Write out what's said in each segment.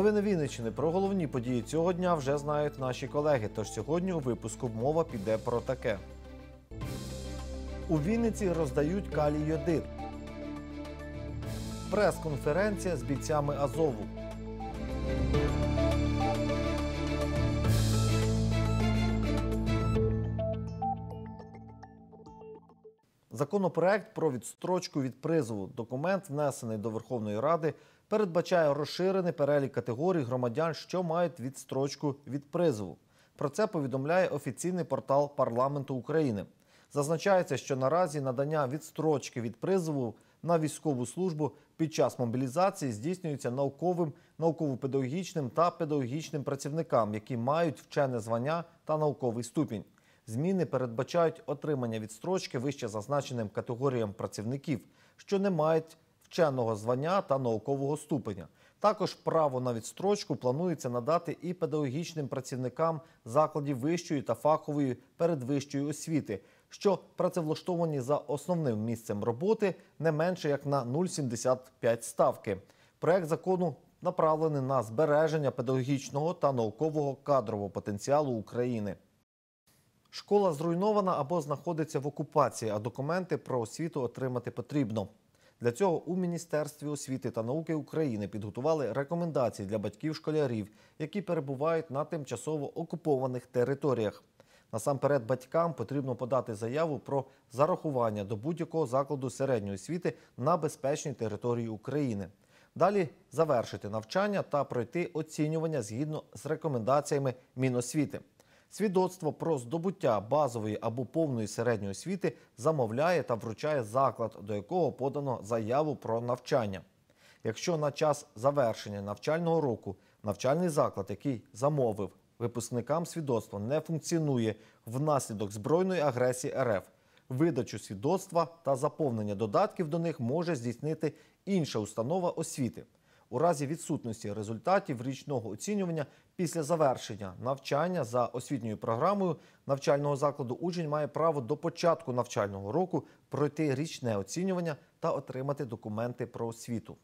Новини Вінниччини про головні події цього дня вже знають наші колеги. Тож сьогодні у випуску мова піде про таке. У Вінниці роздають калій. Прес-конференція з бійцями Азову. Законопроект про відстрочку від призову. Документ, внесений до Верховної Ради, передбачає розширений перелік категорій громадян, що мають відстрочку від призову. Про це повідомляє офіційний портал парламенту України. Зазначається, що наразі надання відстрочки від призову на військову службу під час мобілізації здійснюється науковим, науково-педагогічним та педагогічним працівникам, які мають вчене звання та науковий ступінь. Зміни передбачають отримання відстрочки вище зазначеним категоріям працівників, що не мають вченого звання та наукового ступеня. Також право на відстрочку планується надати і педагогічним працівникам закладів вищої та фахової передвищої освіти, що працевлаштовані за основним місцем роботи не менше як на 0,75 ставки. Проект закону направлений на збереження педагогічного та наукового кадрового потенціалу України. Школа зруйнована або знаходиться в окупації, а документи про освіту отримати потрібно. Для цього у Міністерстві освіти та науки України підготували рекомендації для батьків школярів, які перебувають на тимчасово окупованих територіях. Насамперед, батькам потрібно подати заяву про зарахування до будь-якого закладу середньої освіти на безпечній території України. Далі завершити навчання та пройти оцінювання згідно з рекомендаціями Міносвіти. Свідоцтво про здобуття базової або повної середньої освіти замовляє та вручає заклад, до якого подано заяву про навчання. Якщо на час завершення навчального року навчальний заклад, який замовив випускникам свідоцтво, не функціонує внаслідок збройної агресії РФ, видачу свідоцтва та заповнення додатків до них може здійснити інша установа освіти. У разі відсутності результатів річного оцінювання після завершення навчання за освітньою програмою навчального закладу учень має право до початку навчального року пройти річне оцінювання та отримати документи про освіту.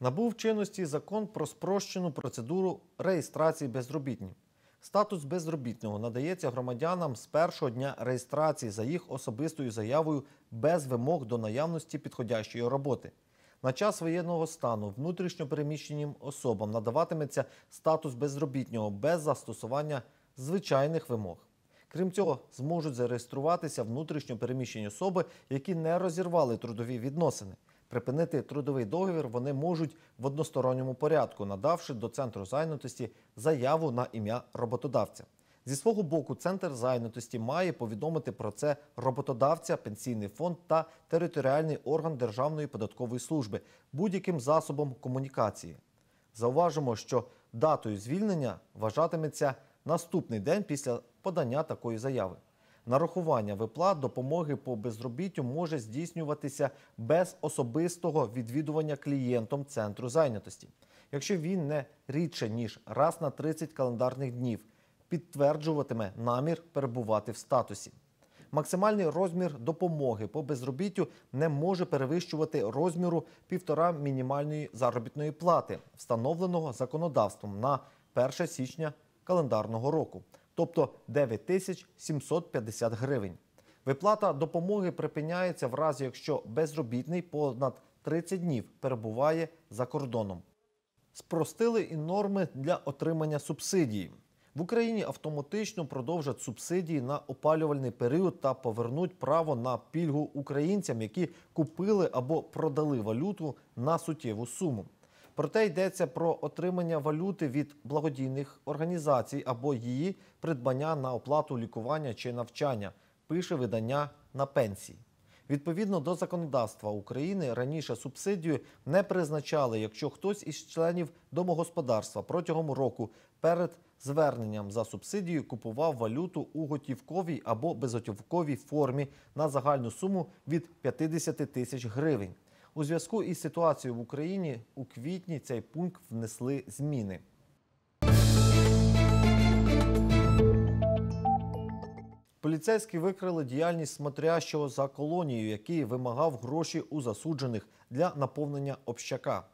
Набув чинності закон про спрощену процедуру реєстрації безробітні. Статус безробітного надається громадянам з першого дня реєстрації за їх особистою заявою без вимог до наявності підходящої роботи. На час воєнного стану внутрішньопереміщеним особам надаватиметься статус безробітнього без застосування звичайних вимог. Крім цього, зможуть зареєструватися внутрішньопереміщені особи, які не розірвали трудові відносини. Припинити трудовий договір вони можуть в односторонньому порядку, надавши до центру зайнятості заяву на ім'я роботодавця. Зі свого боку, центр зайнятості має повідомити про це роботодавця, пенсійний фонд та територіальний орган Державної податкової служби будь-яким засобом комунікації. Зауважимо, що датою звільнення вважатиметься наступний день після подання такої заяви. Нарахування виплат допомоги по безробіттю може здійснюватися без особистого відвідування клієнтом центру зайнятості, якщо він не рідше ніж раз на 30 календарних днів підтверджуватиме намір перебувати в статусі. Максимальний розмір допомоги по безробіттю не може перевищувати розміру півтора мінімальної заробітної плати, встановленого законодавством на 1 січня календарного року, тобто 9 тисяч 750 гривень. Виплата допомоги припиняється в разі, якщо безробітний понад 30 днів перебуває за кордоном. Спростили і норми для отримання субсидії. В Україні автоматично продовжать субсидії на опалювальний період та повернуть право на пільгу українцям, які купили або продали валюту на суттєву суму. Проте йдеться про отримання валюти від благодійних організацій або її придбання на оплату лікування чи навчання, пише видання на пенсії. Відповідно до законодавства України раніше субсидію не призначали, якщо хтось із членів домогосподарства протягом року перед зверненням за субсидією купував валюту у готівковій або безготівковій формі на загальну суму від 50 тисяч гривень. У зв'язку із ситуацією в Україні у квітні цей пункт внесли зміни. Поліцейські викрили діяльність смотрящого за колонією, який вимагав гроші у засуджених для наповнення общака.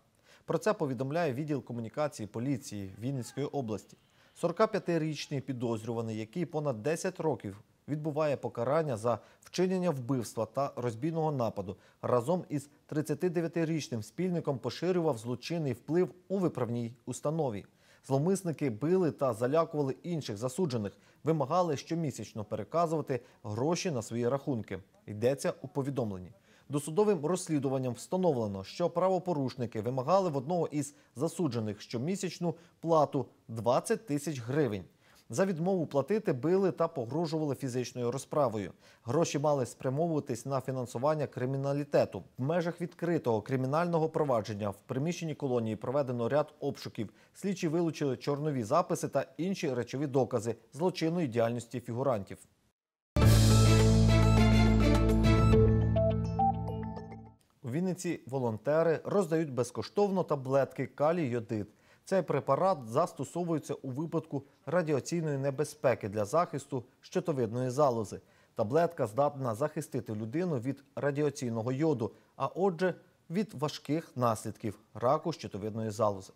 Про це повідомляє відділ комунікації поліції Вінницької області. 45-річний підозрюваний, який понад 10 років відбуває покарання за вчинення вбивства та розбійного нападу, разом із 39-річним спільником поширював злочинний вплив у виправній установі. Зловмисники били та залякували інших засуджених, вимагали щомісячно переказувати гроші на свої рахунки. Йдеться у повідомленні. Досудовим розслідуванням встановлено, що правопорушники вимагали в одного із засуджених щомісячну плату 20 тисяч гривень. За відмову платити били та погрожували фізичною розправою. Гроші мали спрямовуватись на фінансування криміналітету. В межах відкритого кримінального провадження в приміщенні колонії проведено ряд обшуків. Слідчі вилучили чорнові записи та інші речові докази злочинної діяльності фігурантів. У Вінниці волонтери роздають безкоштовно таблетки калій-йодид. Цей препарат застосовується у випадку радіаційної небезпеки для захисту щитовидної залози. Таблетка здатна захистити людину від радіаційного йоду, а отже, від важких наслідків раку щитовидної залози.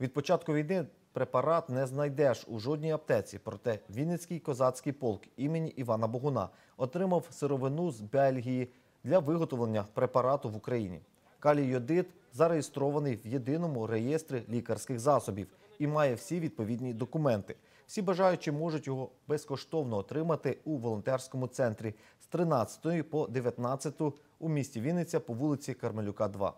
Від початку війни препарат не знайдеш у жодній аптеці. Проте Вінницький козацький полк імені Івана Богуна отримав сировину з Бельгії для виготовлення препарату в Україні. Калій-йодид зареєстрований в єдиному реєстрі лікарських засобів і має всі відповідні документи. Всі бажаючі можуть його безкоштовно отримати у волонтерському центрі з 13 по 19 у місті Вінниця по вулиці Кармелюка, 2.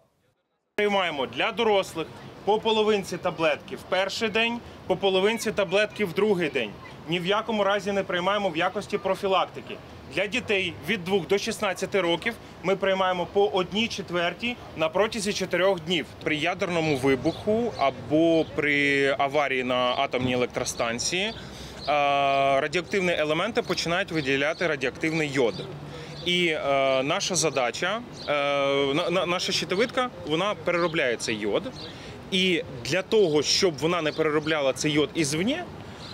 Приймаємо для дорослих по половинці таблетки в перший день, по половинці таблетки в другий день. Ні в якому разі не приймаємо в якості профілактики. Для дітей від 2 до 16 років ми приймаємо по одній четвертій на протязі 4 днів. При ядерному вибуху або при аварії на атомній електростанції радіоактивні елементи починають виділяти радіоактивний йод. І е, наша задача, е, на, на- наша щитовидка, вона переробляє цей йод. І для того, щоб вона не переробляла цей йод ізвні,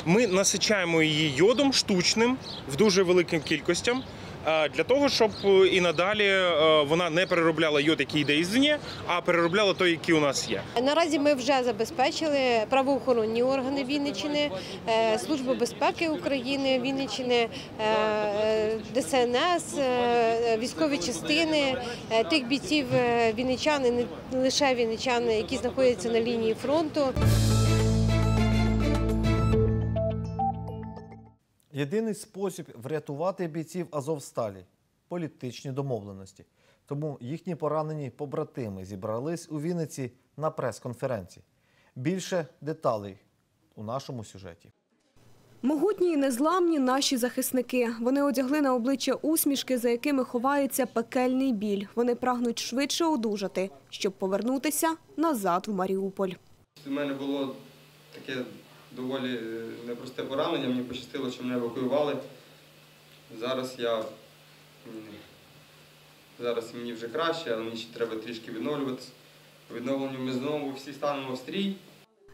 ми насичаємо її йодом штучним в дуже великим кількостям. е, Для того, щоб е, і надалі е, вона не переробляла йод, який йде ізвні, а переробляла той, який у нас є. Наразі ми вже забезпечили правоохоронні органи Вінниччини, е, Службу безпеки України Вінниччини, е, ДСНС, військові частини тих бійців вінничани, не лише вінничани, які знаходяться на лінії фронту. Єдиний спосіб врятувати бійців Азовсталі політичні домовленості. Тому їхні поранені побратими зібрались у Вінниці на прес-конференції. Більше деталей у нашому сюжеті. Могутні і незламні наші захисники. Вони одягли на обличчя усмішки, за якими ховається пекельний біль. Вони прагнуть швидше одужати, щоб повернутися назад в Маріуполь. У мене було таке доволі е, непросте поранення, мені пощастило, що мене евакуювали. Зараз я зараз мені вже краще, але мені ще треба трішки відновлюватися. По відновленню ми знову всі станемо в стрій.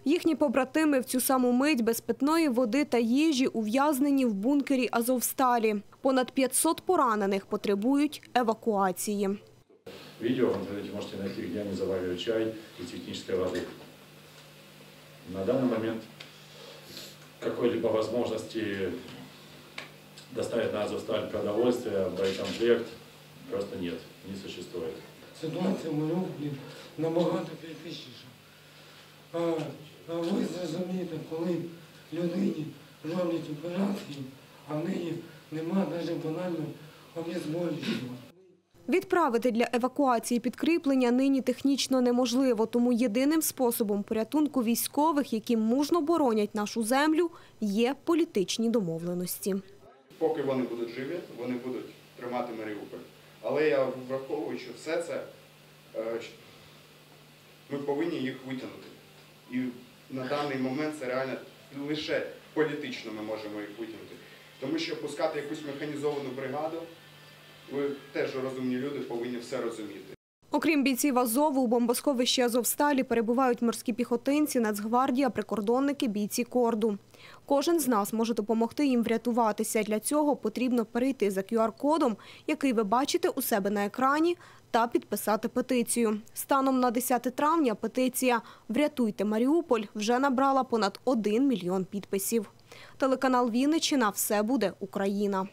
Їхні побратими в цю саму мить без питної води та їжі ув'язнені в бункері Азовсталі. Понад 500 поранених потребують евакуації. Видео в интернете можете найти, где они заваривают чай из технической воды. На данный момент какой-либо возможности доставить на Азовсталь продовольствие, боекомплект просто нет, не существует. Ситуація Маріуполі набагато критичніша. А, а ви зрозумієте, коли людині роблять операцію, а в неї нема навіть банального обезболюючого. Відправити для евакуації підкріплення нині технічно неможливо, тому єдиним способом порятунку військових, які мужно боронять нашу землю, є політичні домовленості. поки вони будуть живі, вони будуть тримати Маріуполь. Але я враховую, що все це е, ми повинні їх витягнути. І на даний момент це реально лише політично ми можемо їх витягнути. Тому що пускати якусь механізовану бригаду, ви теж розумні люди повинні все розуміти. Окрім бійців Азову, у бомбосховищі Азовсталі перебувають морські піхотинці, Нацгвардія, прикордонники, бійці Корду. Кожен з нас може допомогти їм врятуватися. Для цього потрібно перейти за QR-кодом, який ви бачите у себе на екрані, та підписати петицію. Станом на 10 травня петиція Врятуйте Маріуполь вже набрала понад 1 мільйон підписів. Телеканал Вінниччина Все буде Україна.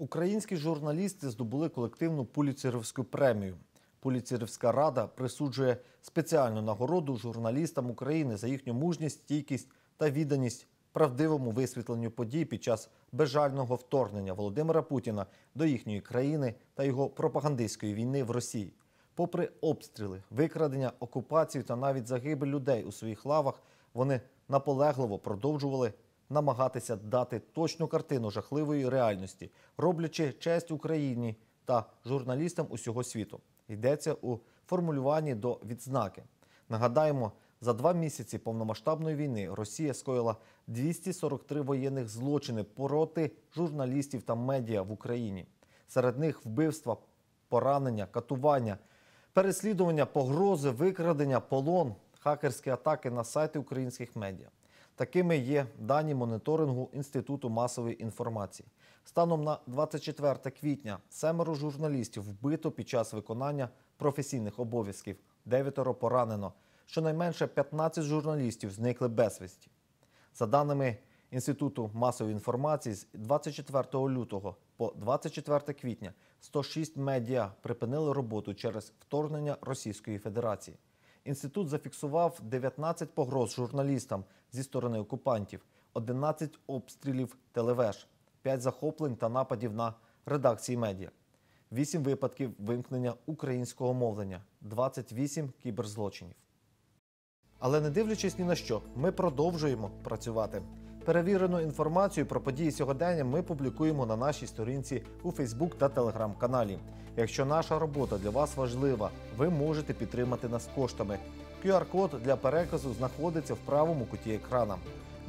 Українські журналісти здобули колективну Пуліцерівську премію. Пуліцерівська рада присуджує спеціальну нагороду журналістам України за їхню мужність, стійкість та відданість правдивому висвітленню подій під час безжального вторгнення Володимира Путіна до їхньої країни та його пропагандистської війни в Росії. Попри обстріли, викрадення, окупацію та навіть загибель людей у своїх лавах, вони наполегливо продовжували намагатися дати точну картину жахливої реальності, роблячи честь Україні та журналістам усього світу. Йдеться у формулюванні до відзнаки. Нагадаємо, за два місяці повномасштабної війни Росія скоїла 243 воєнних злочини проти журналістів та медіа в Україні. Серед них вбивства, поранення, катування, переслідування, погрози, викрадення, полон, хакерські атаки на сайти українських медіа. Такими є дані моніторингу Інституту масової інформації. Станом на 24 квітня семеро журналістів вбито під час виконання професійних обов'язків, дев'ятеро поранено. Щонайменше 15 журналістів зникли безвісті. За даними Інституту масової інформації, з 24 лютого по 24 квітня 106 медіа припинили роботу через вторгнення Російської Федерації. Інститут зафіксував 19 погроз журналістам зі сторони окупантів, 11 обстрілів телевеж, 5 захоплень та нападів на редакції медіа, 8 випадків вимкнення українського мовлення, 28 кіберзлочинів. Але не дивлячись ні на що, ми продовжуємо працювати. Перевірену інформацію про події сьогодення ми публікуємо на нашій сторінці у Фейсбук та Телеграм-каналі. Якщо наша робота для вас важлива, ви можете підтримати нас коштами. QR-код для переказу знаходиться в правому куті екрана.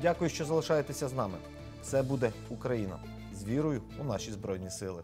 Дякую, що залишаєтеся з нами. Все буде Україна з вірою у наші збройні сили.